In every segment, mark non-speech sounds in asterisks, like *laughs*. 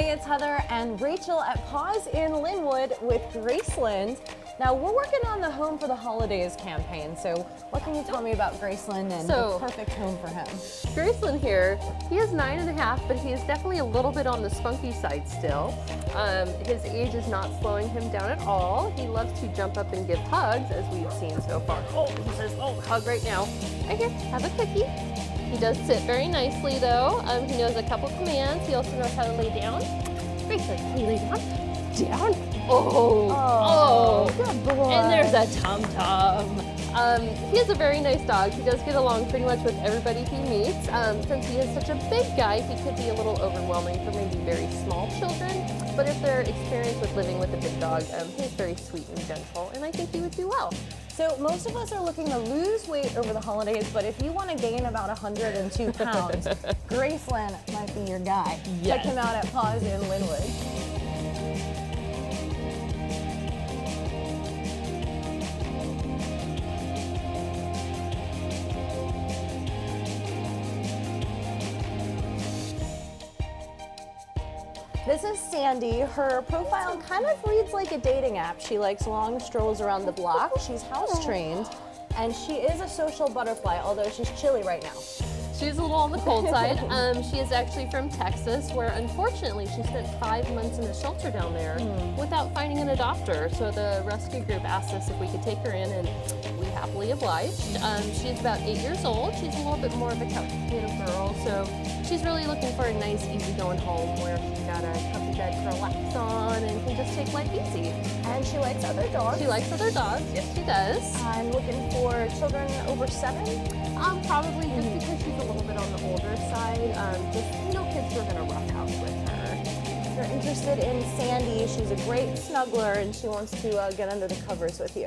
Hey, it's Heather and Rachel at Paws in Lynnwood with Graceland. Now, we're working on the Home for the Holidays campaign, so what can you tell me about Graceland and So- the perfect home for him? Graceland here, he is nine and a half, but he is definitely a little bit on the spunky side still. Um, his age is not slowing him down at all. He loves to jump up and give hugs, as we've seen so far. Oh, he says, oh, hug right now. Right here, have a cookie. He does sit very nicely though. Um, he knows a couple commands. He also knows how to lay down. Graceland, can you lay down? Down. Oh, oh. boy. And there's a tum tum. Um, he is a very nice dog. He does get along pretty much with everybody he meets. Um, since he is such a big guy, he could be a little overwhelming for maybe very small children. But if they're experienced with living with a big dog, um, he's very sweet and gentle, and I think he would do well. So most of us are looking to lose weight over the holidays, but if you want to gain about 102 pounds, *laughs* Graceland might be your guy. Check him out at Paws in Lynnwood. This is Sandy. Her profile kind of reads like a dating app. She likes long strolls around the block. She's house trained, and she is a social butterfly, although she's chilly right now. She's a little on the cold side. *laughs* Um, she is actually from Texas, where unfortunately she spent five months in a shelter down there without finding an adopter. So the rescue group asked us if we could take her in, and we obliged. Um, she's about eight years old. She's a little bit more of a couch potato girl, so she's really looking for a nice, easygoing home where she's got a comfy bed to relax on and can just take life easy. And she likes other dogs. She likes other dogs. Yes, she does. I'm looking for children over seven. Um, probably just because she's a little bit on the older side. Um, just no kids who are gonna rough house with her. If you're interested in Sandy, she's a great snuggler and she wants to uh, get under the covers with you.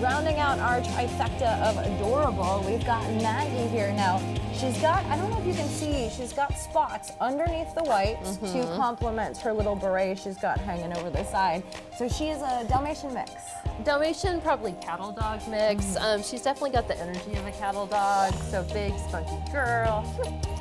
Rounding out our trifecta of adorable, we've got Maggie here now. She's got, I don't know if you can see, she's got spots underneath the white to complement her little beret she's got hanging over the side. So she is a Dalmatian mix. Dalmatian, probably cattle dog mix. Um, she's definitely got the energy of a cattle dog, so big, spunky girl. *laughs*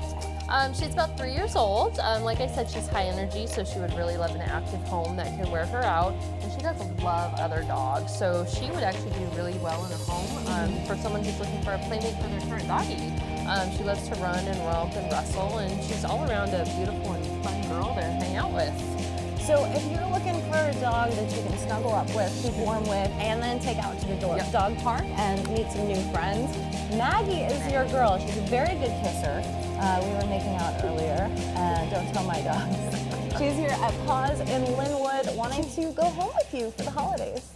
Um, she's about three years old. Um, like I said, she's high energy, so she would really love an active home that could wear her out. And she does love other dogs, so she would actually do really well in a home um, for someone who's looking for a playmate for their current doggy. Um, she loves to run and romp and wrestle, and she's all around a beautiful and fun girl to hang out with. So if you're looking for a dog that you can snuggle up with, keep warm with, and then take out to the do- Yep. dog park and meet some new friends, Maggie is your girl. She's a very good kisser. Uh, we were making out earlier. Uh, don't tell my dogs. *laughs* She's here at Paws in Lynnwood wanting to go home with you for the holidays.